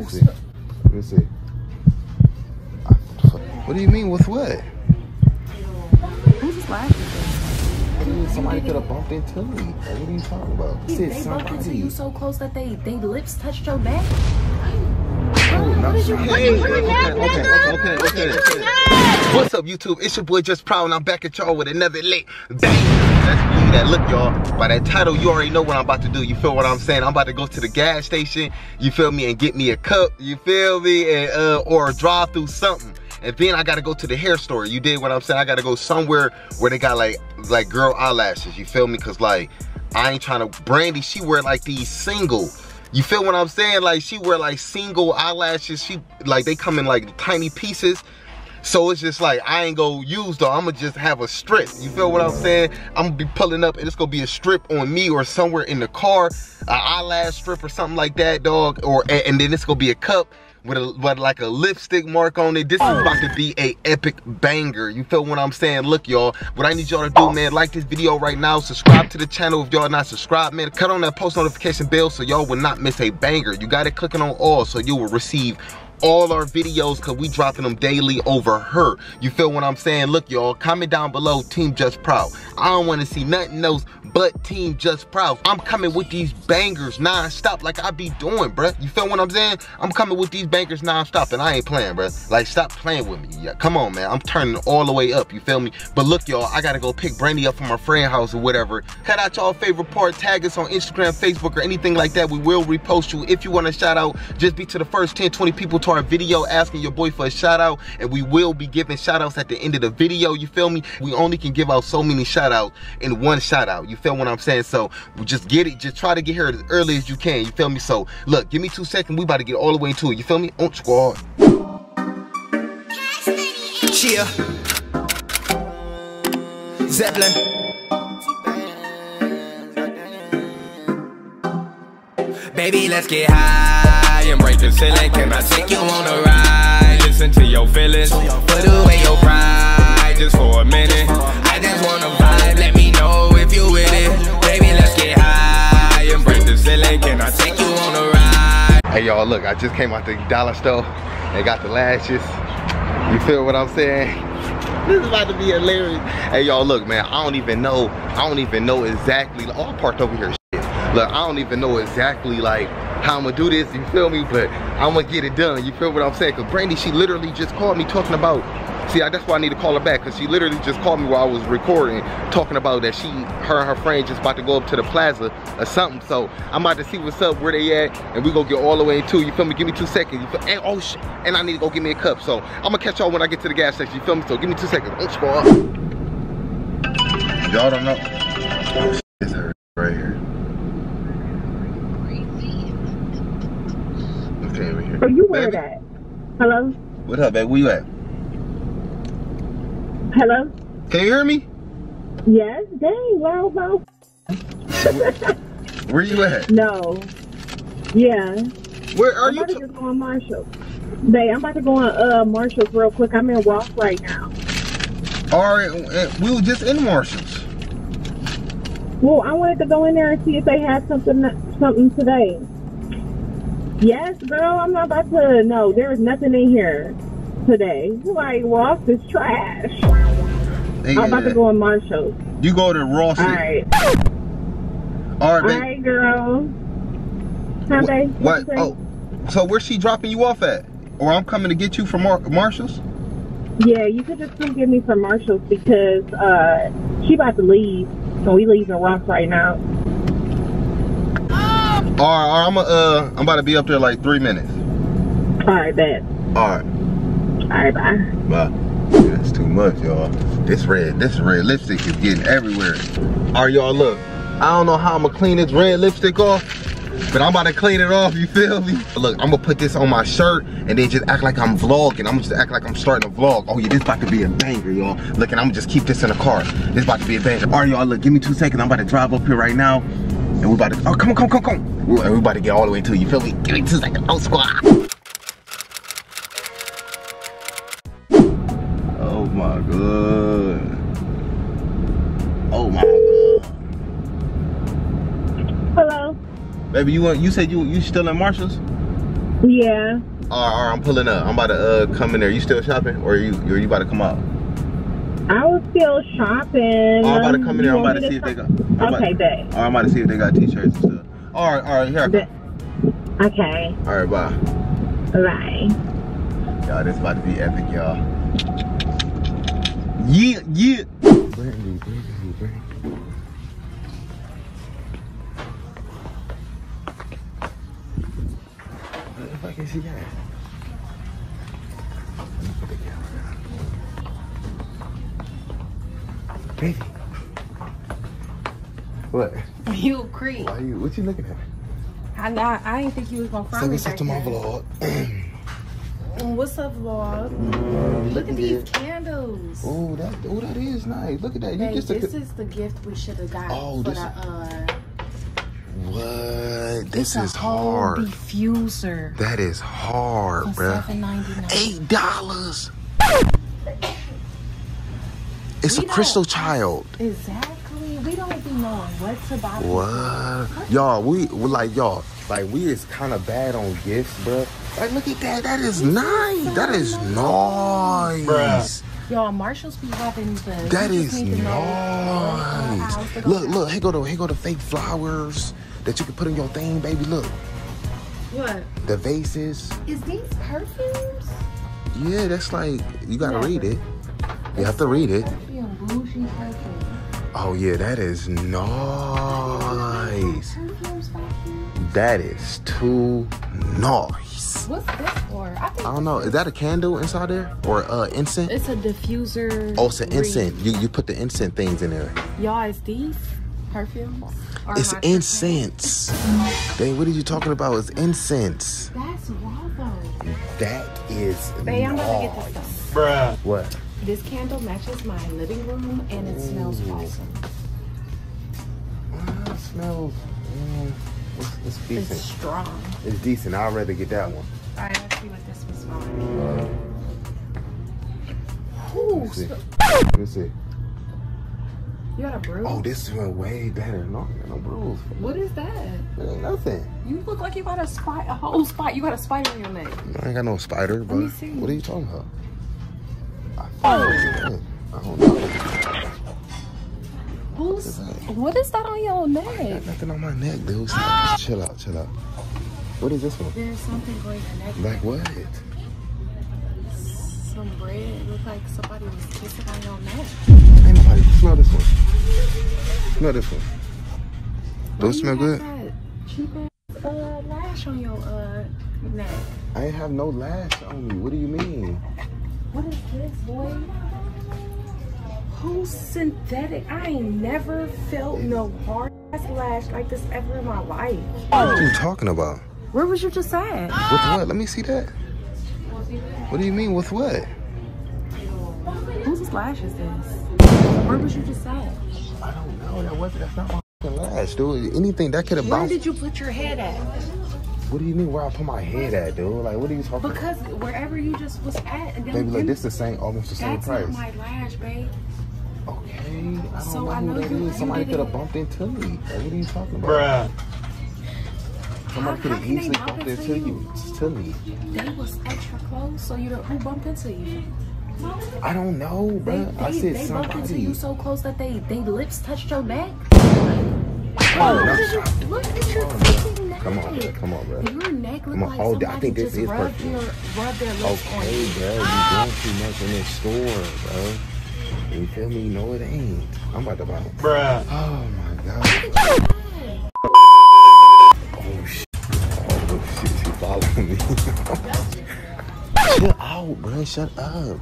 me see. Me see. What do you mean with what? Who's laughing? Somebody could have bumped into me. Like, what are you talking about? They, bumped into you so close that they they lips touched your neck. What's up, YouTube? It's your boy Jus Proud, and I'm back at y'all with another lit bang. Let's that. Look, y'all, by that title, you already know what I'm about to do. You feel what I'm saying? I'm about to go to the gas station, you feel me, and get me a cup, you feel me, and uh, or drive through something. And then I gotta go to the hair store. You did what I'm saying? I gotta go somewhere where they got like like girl eyelashes. You feel me? Cause like I ain't trying to Brandy, she wear like these single. You feel what I'm saying? Like she wear like single eyelashes. She like they come in like tiny pieces. So it's just like I ain't gonna use though. I'ma just have a strip. You feel what I'm saying? I'm gonna be pulling up and it's gonna be a strip on me or somewhere in the car, an eyelash strip or something like that, dog. Or and, and then it's gonna be a cup with a with like a lipstick mark on it. This is oh. about to be a epic banger. You feel what I'm saying? Look, y'all. What I need y'all to do, oh. man, like this video right now. Subscribe to the channel if y'all not subscribed, man. Cut on that post notification bell so y'all will not miss a banger. You got it clicking on all so you will receive all our videos because we dropping them daily over her. You feel what I'm saying? Look, y'all, comment down below, Team Jus Proud. I don't want to see nothing else but Team Jus Proud. I'm coming with these bangers non-stop like I be doing, bruh. You feel what I'm saying? I'm coming with these bangers non-stop and I ain't playing, bruh. Like, stop playing with me. Yeah, come on, man. I'm turning all the way up, you feel me? But look, y'all, I gotta go pick Brandy up from my friend house or whatever. Cut out y'all favorite part, tag us on Instagram, Facebook, or anything like that. We will repost you. If you want to shout out, just be to the first 10, 20 people our video asking your boy for a shout out. And we will be giving shout outs at the end of the video, you feel me? We only can give out so many shout outs in one shout out. You feel what I'm saying? So just get it, just try to get here as early as you can, you feel me? So look, give me two seconds, we about to get all the way into it, you feel me? On squad. Chia. Zeppelin. Baby, let's get high and break the ceiling. Can I take you on a ride? Listen to your feelings. Put away your pride just for a minute. I just wanna vibe. Let me know if you with it. Baby, let's get high and break the ceiling. Can I take you on a ride? Hey y'all, look, I just came out the dollar store and got the lashes. You feel what I'm saying? This is about to be hilarious. Hey y'all, look, man, I don't even know, I don't even know exactly, oh, I'm parked over here, shit. Look, I don't even know exactly like how I'm gonna do this, you feel me? But I'm gonna get it done, you feel what I'm saying? Cause Brandy, she literally just called me talking about, see, I, that's why I need to call her back, cause she literally just called me while I was recording, talking about that she, her and her friend just about to go up to the plaza or something. So I'm about to see what's up, where they at, and we gonna get all the way into, you feel me? Give me two seconds, you feel, and oh shit, and I need to go get me a cup. So I'm gonna catch y'all when I get to the gas station, you feel me? So give me two seconds, don't squad. Y'all don't know. It's her right here. Okay, over here. So you wear Baby, that? Hello? What up, babe? Where you at? Hello? Can you hear me? Yes? Dang, loud mouth. Where you at? No. Yeah. Where are I'm you? about to t- go on Marshall. Babe, I'm about to go on uh Marshall's real quick. I'm in Ross right now. All right, uh, we were just in Marshalls. Well, I wanted to go in there and see if they had something something today. Yes, girl, I'm not about to no, there is nothing in here today. Like Ross is trash. I'm about to go on Marshall's. You go to Ross. Alright. All right, babe. Girl. Hi, babe. What? say? Oh, so where's she dropping you off at? Or I'm coming to get you from Mar- Marshalls? Yeah, you could just come get me from Marshall's because uh she about to leave. So we leaving Ross right now. All right, all right, I'm uh, I'm about to be up there like three minutes. All right, bet. All right, All right, bye. bye. That's too much, y'all. This red, this red lipstick is getting everywhere. All right, y'all, look. I don't know how I'm gonna clean this red lipstick off, but I'm about to clean it off, you feel me? Look, I'm gonna put this on my shirt and then just act like I'm vlogging. I'm just act like I'm starting a vlog. Oh yeah, this about to be a banger, y'all. Look, and I'm gonna just keep this in the car. This about to be a banger. All right, y'all, look, give me two seconds. I'm about to drive up here right now. And we about to, oh, come on, come, come, come. We, we about to get all the way to you, feel me? Give me two seconds, oh, squad. Oh my god. Oh my god. Hello. Baby, you want you said you you still in Marshalls? Yeah. All right, all right, I'm pulling up. I'm about to uh come in there. You still shopping, or you or you about to come out? I was still shopping. Oh, I'm about to come in there. I'm about to see if they got. I'm about- Okay, bet. All right, I'm about to see if they got t-shirts and stuff. All right, all right, here I come. Okay. All right, bye. Bye. Y'all, this about to be epic, y'all. Yeah, yeah. Brandy, Brandy, Brandy. What the fuck is she at? What? You creep. Why you? What you looking at? I not. I didn't think you was gonna Say find me what's up back to my vlog. Mm, What's up, vlog? Look at these good. candles. Oh, that oh that is nice. Look at that. You Hey, just this a, is the gift we should have got Oh, for this- the uh. what? This is hard. diffuser That is hard, for bruh. seven ninety nine. Eight dollars. It's We a crystal child. Exactly. We don't be knowing what to buy. What? Y'all, we we like y'all. Like we is kind of bad on gifts, bro. Like look at that. That is nice. That is nice. Y'all, Marshalls be having the. That is you is just need to know what, nice. house Look, look. Here go the here go the fake flowers that you can put in your thing, baby. Look, What? the vases. Is these perfumes? Yeah, that's like you gotta Never. read it. You have to read it. Perfume, bougie perfume. Oh yeah, that is nice. Perfumes back here. That is too nice. What's this for? I think I don't know. Is that a candle inside there or uh incense? it's a diffuser. Oh, it's an wreath. incense. You you put the incense things in there. Y'all, is these perfumes? It's hot perfume? incense. Dang, what are you talking about? It's incense. That's raw though. That is Babe, I'm about to get this nice. stuff. What? This candle matches my living room and it smells awesome. Uh, it smells. Mm, it's, it's It's strong. It's decent. I'd rather get that one. Alright, let's see what this one smells like. Ooh, Let me see. Let me see. you got a bruise? Oh, this smells way better. No, no bruise. What is that? It ain't nothing. You look like you got a spot, a whole spot. You got a spider in your neck. I ain't got no spider, but me see. what are you talking about? I, it. I don't know. Who's, what is that on your neck? Got nothing on my neck, dude. Stop. Chill out, chill out. What is this one? There's something going on neck. Like what? Some bread. It looked like somebody was kissing on your neck. Ain't nobody. Smell this one. Smell this one. Do Why it smell good? have that Cheap ass uh, lash on your uh, neck. I ain't have no lash on me. What do you mean? What is this, boy? Who's synthetic? I ain't never felt no hard ass lash like this ever in my life. What are you talking about? Where was you just at? With what? Let me see that. What do you mean with what? Whose lash is this? Where was you just at? I don't know. That wasn't. That's not my lash, dude. Anything that could have Where bounced. did you put your head at? What do you mean where I put my head at, dude? Like, what are you talking about? Because wherever you just was at, and then Baby, look, then- this is the same, almost the same that's price. not my lash, babe. Okay, I don't So know I who know that you- is. Somebody could have bumped into me. Like, what are you talking about? Somebody could have easily bumped into into you? you, to me. They was extra close, so you don't. Who bumped into you? I don't know, They, bro. I they, said they bumped into somebody. you so close that they they lips touched your back. Oh, Look that's- at you- Look at your Come on. Come on, bro. Come on, bro. Your neck look Come on. like Oh, I think this just is rubbed perfume. your rubbed their lips on Okay, you. bro. You doing too ah! much in this store, bro. You feel me? No, it ain't. I'm about to buy it. Bruh. Oh, my God. Oh, shit. Oh, shit. She following me. Chill out, bro. Shut up.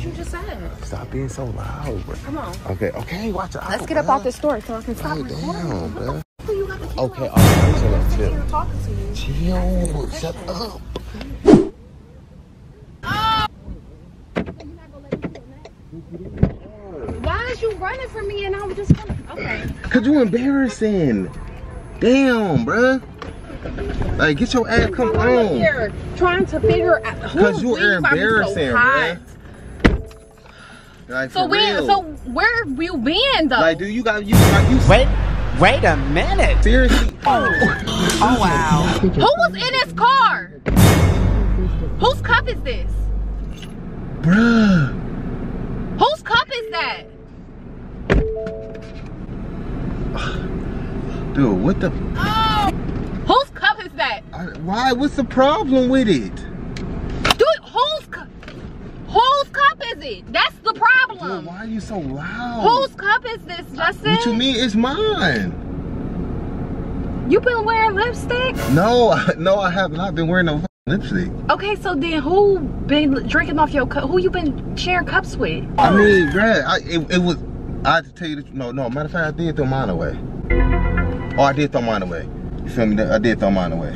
Was you just at? Stop being so loud, bro. Come on. Okay, okay, watch out. Let's get up out this store so I can stop Calm recording. down, bro. Who you got the Okay, chill out, I'm chill. here talking to you. Chill. Shut up. Why is you running from me and I was just gonna okay. Cause you embarrassing. Damn, bruh. Like, get your ass come on. here trying to figure out who Cause you are so embarrassing, hot. bruh. Like, So for where real. so where have you been though? Like, do you got you? Like, you Wait, Wait a minute. Seriously? Oh, oh wow. Who was in his car? Whose cup is this? Bruh. Whose cup is that? Dude, what the? Oh. Whose cup is that? I, why? What's the problem with it? Dude, whose cup? Whose cup is it? That's the Dude, problem. why are you so loud? Whose cup is this, Justin? What you mean? It's mine. You been wearing lipstick? No, no, I have not been wearing no lipstick. Okay, so then who been drinking off your cup? Who you been sharing cups with? I mean, bruh, I, it, it was. I had to tell you the truth. No, no. Matter of fact, I did throw mine away. Oh, I did throw mine away. You feel me? I did throw mine away.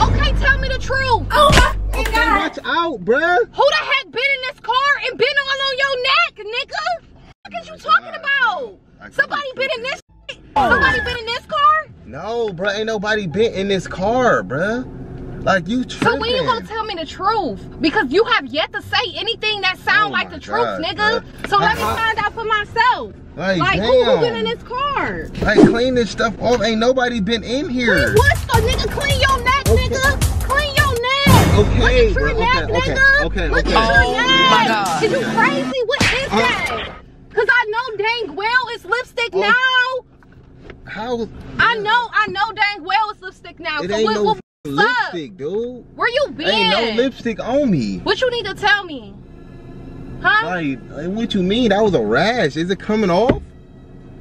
Okay, tell me the truth. Oh my Okay, watch out, bruh. Who the heck been in this car and been all on your neck, nigga? What is you talking about? I- Somebody been in this shit? Somebody been in this car? No, bruh, ain't nobody been in this car, bruh. Like you So when you gonna tell me the truth? Because you have yet to say anything that sound Oh like my the truth, nigga. bruh. So let me find out for myself. Like, Like, who, who been in this car? Like clean this stuff off. Ain't nobody been in here. What's So nigga, clean your neck, Okay. nigga. Clean your neck. Okay, Look at your bro, neck, okay, okay, nigga. okay, Look okay. at your Oh, neck. my God. Is you crazy? What is Uh, that? Cause I know dang well it's lipstick Oh. now. How? I know, I know dang well it's lipstick now. It so ain't what, no what, f***ing what's up? lipstick, dude. Where you been? Ain't no lipstick on me. What you need to tell me? Huh? Like, like, what you mean? That was a rash. Is it coming off?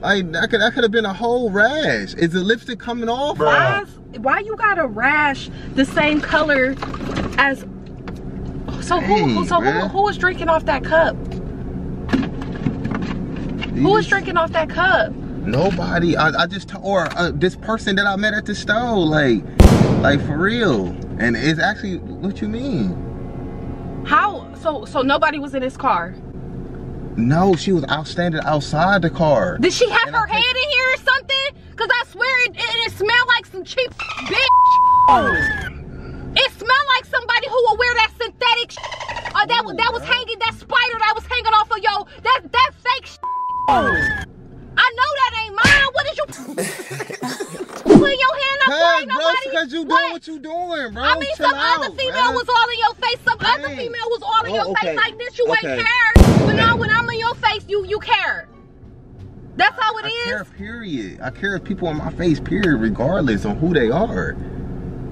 Like, that could that could have been a whole rash. Is the lipstick coming off? Why, is- why you got a rash the same color as? So who? Hey, who so who, bruh. who was drinking off that cup? Who was drinking off that cup? Nobody. I, I just or uh, this person that I met at the store, like, like for real. And it's actually what you mean? How? So so nobody was in his car. No, she was out standing outside the car. Did she have And her think- head in here or something? Cause I swear it, it, it smelled like some cheap bitch. It smelled like somebody who will wear that synthetic. Or that, was that was hanging, that spider that was hanging off of yo, that, that fake shit. I know that ain't mine. What did you put your hand up? Hey, bro, nobody? because you doing what? what you doing, bro. I mean, Chill some out, other female man. was all in your face. Some other female was all in Oh, your okay. face like this. You Okay. ain't care. But now when I'm in your face, you you care. That's how it I is. care, period. I care if people in my face, period, regardless on who they are.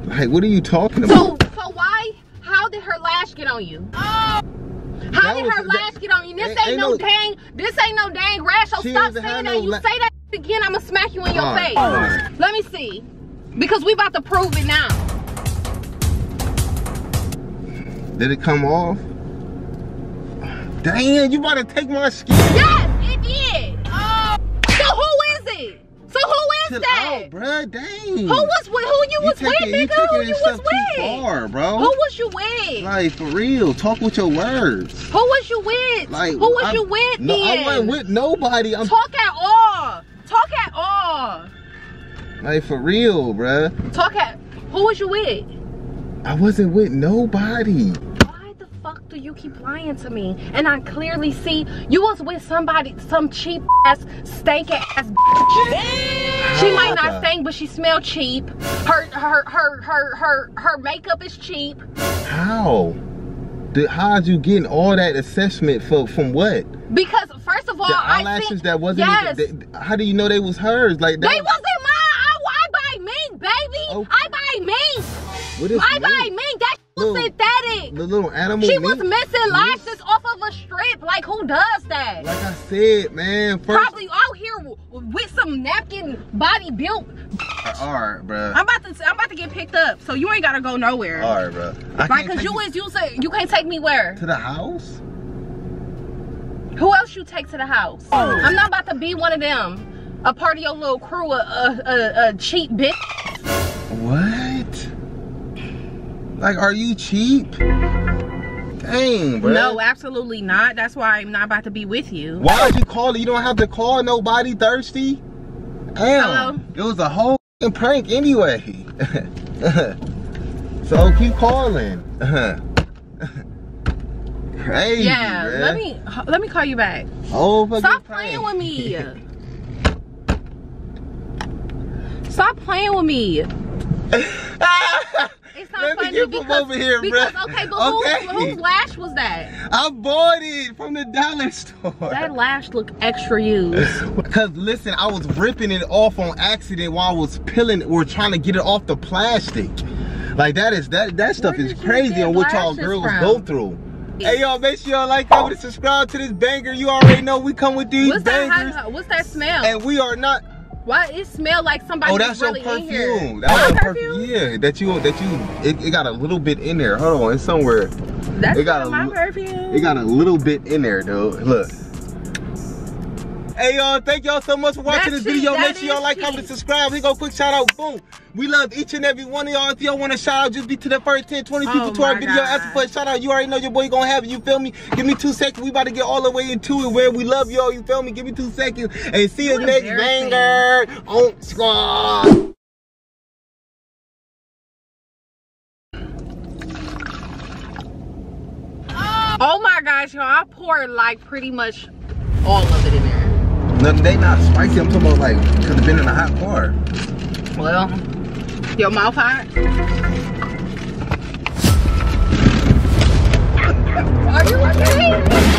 Like, what are you talking about? so so why? How did her lash get on you? Oh. How That did was- her that- lash get on you? This Ain't- ain't, ain't no, no- dang. This ain't no dang rash. So stop saying had that. you say that again, I'ma smack you in your Alright, face. alright. Let me see, because we about to prove it now. Did it come off? Dang, you about to take my skin? Yes, it did. Oh. So who is it? So who is Chill that? out, bruh. Dang. Who was with? Who you was with, nigga? Who you was with? too far, bro. Who was you with? Like, for real, talk with your words. Who was you with? Like, who was I- you with No, I wasn't with nobody. I'm Talk at all. Talk at all. like, for real, bruh. Talk at. Who was you with? I wasn't with nobody. Why the fuck do you keep lying to me? And I clearly see you was with somebody, some cheap ass, stank ass. bitch. She might not stink, but she smell cheap. Her her her her her her makeup is cheap. How? How'd you getting all that assessment for from what? Because first of all, The I eyelashes think, that wasn't yes, even. They, how do you know they was hers? Like that. they wasn't mine. I, I buy mink, baby. Okay. I buy mink. What is I mink? buy mink. That was synthetic. The little animal. She mink? was missing lashes off of a strip. Like who does that? Like I said, man. First. Probably out here with some napkin body built. All right, bruh. I'm about to I'm about to get picked up, so you ain't gotta go nowhere. All right, bruh. I Right, can't cause you is you say you can't take me where? to the house. Who else you take to the house? Oh. I'm not about to be one of them. A part of your little crew, a, a, a, a cheap bitch. What? Like, are you cheap? Dang, bruh. No, absolutely not. That's why I'm not about to be with you. Why'd you call? You don't have to call nobody thirsty. Damn. Hello? It was a whole prank anyway. so keep calling. Crazy. Yeah, man. let me let me call you back. Oh, stop playing with me. stop playing with me. It's not Let me funny get from over here, because bruh. okay, but Okay. whose lash was that? I bought it from the dollar store. That lash looked extra used. Cause listen, I was ripping it off on accident while I was peeling or trying to get it off the plastic. Like that is that that stuff is crazy on what y'all girls from? go through. Hey y'all, make sure y'all like, comment, and subscribe to this banger. You already know we come with these What's that? bangers. How, what's that smell? And we are not. Why it smell like somebody Oh, that's really your perfume. That's your perfume? Yeah, that you that you. It, it got a little bit in there. Hold on, it's somewhere. That's It got a my perfume. It got a little bit in there though. Look. Hey y'all, thank y'all so much for watching this video. Make sure y'all like, cheap. comment, subscribe. Here go quick shout out. Boom. We love each and every one of y'all. If y'all want a shout out, just be to the first 10, 20 people Oh to our video. God. Asking for a shout out. You already know your boy gonna have it. You feel me? Give me two seconds. We about to get all the way into it where we love y'all. You feel me? Give me two seconds. And see you You next banger on Squad. Oh my gosh, y'all! I poured like pretty much all of it in there. No, they not spicy. I'm talking about like, could have been in a hot car. Well, 有麻烦。Are you okay?